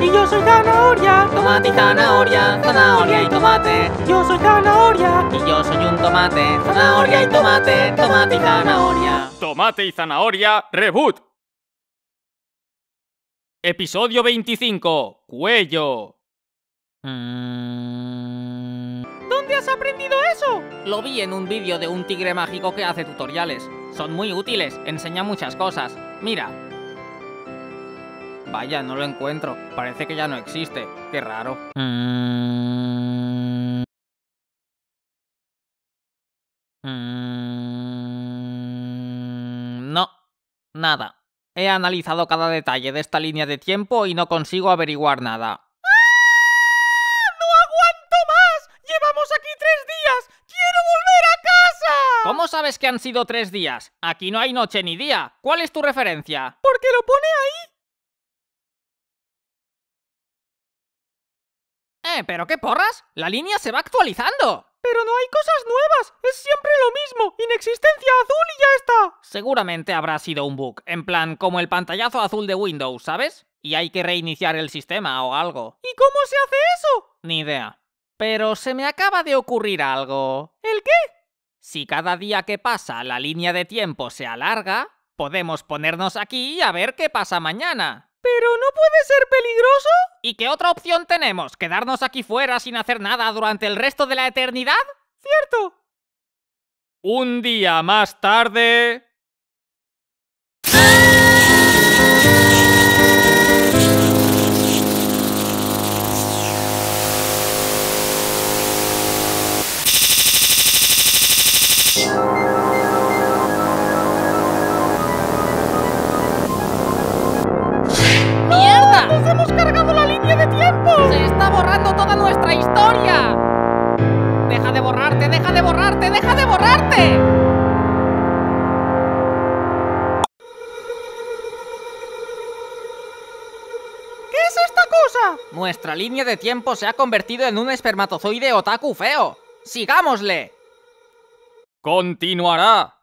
Y yo soy zanahoria. Tomate y zanahoria, zanahoria y tomate. Yo soy zanahoria. Y yo soy un tomate, zanahoria y tomate, tomate y zanahoria. Tomate y zanahoria, reboot. Episodio 25. Cuello. Mm, ¿Dónde has aprendido eso? Lo vi en un vídeo de un tigre mágico que hace tutoriales. Son muy útiles, enseña muchas cosas. Mira. Vaya, no lo encuentro. Parece que ya no existe. Qué raro. Mm. Mm, No, nada. He analizado cada detalle de esta línea de tiempo y no consigo averiguar nada. ¡No aguanto más! ¡Llevamos aquí tres días! ¡Quiero volver a casa! ¿Cómo sabes que han sido tres días? Aquí no hay noche ni día. ¿Cuál es tu referencia? Porque lo pone ahí. ¿Pero qué porras? La línea se va actualizando. Pero no hay cosas nuevas. Es siempre lo mismo. Inexistencia azul y ya está. Seguramente habrá sido un bug, en plan como el pantallazo azul de Windows, ¿sabes? Y hay que reiniciar el sistema o algo. ¿Y cómo se hace eso? Ni idea. Pero se me acaba de ocurrir algo. ¿El qué? Si cada día que pasa la línea de tiempo se alarga, podemos ponernos aquí a ver qué pasa mañana. ¿Pero no puede ser peligroso? ¿Y qué otra opción tenemos? ¿Quedarnos aquí fuera sin hacer nada durante el resto de la eternidad? Cierto. Un día más tarde. Nuestra historia! ¡Deja de borrarte, deja de borrarte, deja de borrarte! ¿Qué es esta cosa? Nuestra línea de tiempo se ha convertido en un espermatozoide otaku feo. ¡Sigámosle! Continuará.